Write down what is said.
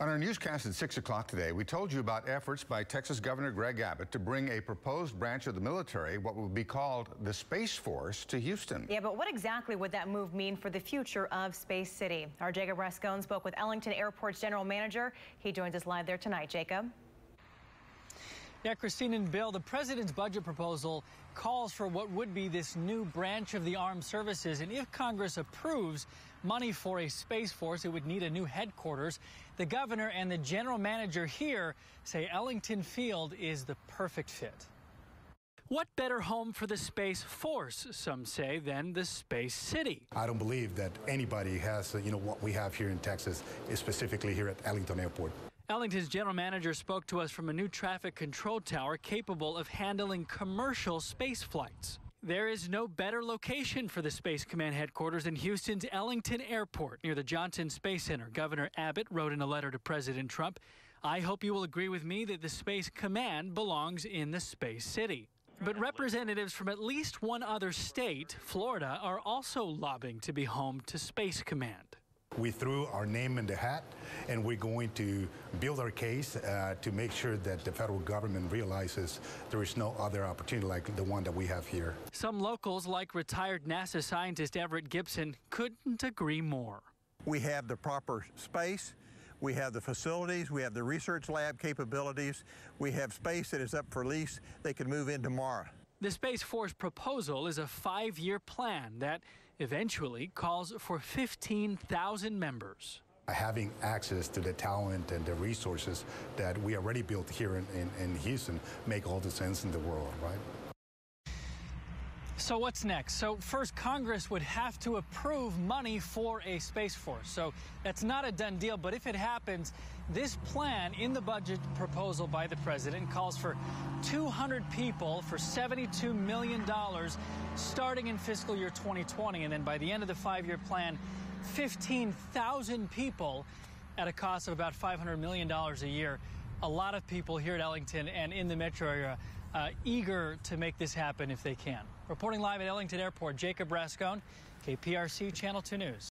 On our newscast at 6 o'clock today, we told you about efforts by Texas Governor Greg Abbott to bring a proposed branch of the military, what would be called the Space Force, to Houston. Yeah, but what exactly would that move mean for the future of Space City? Our Jacob Rascon spoke with Ellington Airport's general manager. He joins us live there tonight. Jacob? Yeah, Christine and Bill, the president's budget proposal calls for what would be this new branch of the armed services. And if Congress approves money for a Space Force, it would need a new headquarters. The governor and the general manager here say Ellington Field is the perfect fit. What better home for the Space Force, some say, than the Space City? I don't believe that anybody has, you know, what we have here in Texas, specifically here at Ellington Airport. Ellington's general manager spoke to us from a new traffic control tower capable of handling commercial space flights. There is no better location for the Space Command headquarters than Houston's Ellington Airport near the Johnson Space Center. Governor Abbott wrote in a letter to President Trump, I hope you will agree with me that the Space Command belongs in the Space City. But representatives from at least one other state, Florida, are also lobbying to be home to Space Command. We threw our name in the hat, and we're going to build our case uh, to make sure that the federal government realizes there is no other opportunity like the one that we have here. Some locals, like retired NASA scientist Everett Gibson, couldn't agree more. We have the proper space. We have the facilities, we have the research lab capabilities, we have space that is up for lease. They can move in tomorrow. The Space Force proposal is a five year plan that eventually calls for 15,000 members. Having access to the talent and the resources that we already built here in, in, in Houston make all the sense in the world, right? So what's next? So first, Congress would have to approve money for a Space Force. So that's not a done deal, but if it happens, this plan in the budget proposal by the president calls for 200 people for $72 million starting in fiscal year 2020. And then by the end of the five-year plan, 15,000 people at a cost of about $500 million a year. A lot of people here at Ellington and in the metro area uh, eager to make this happen if they can. Reporting live at Ellington Airport, Jacob Rascon, KPRC Channel 2 News.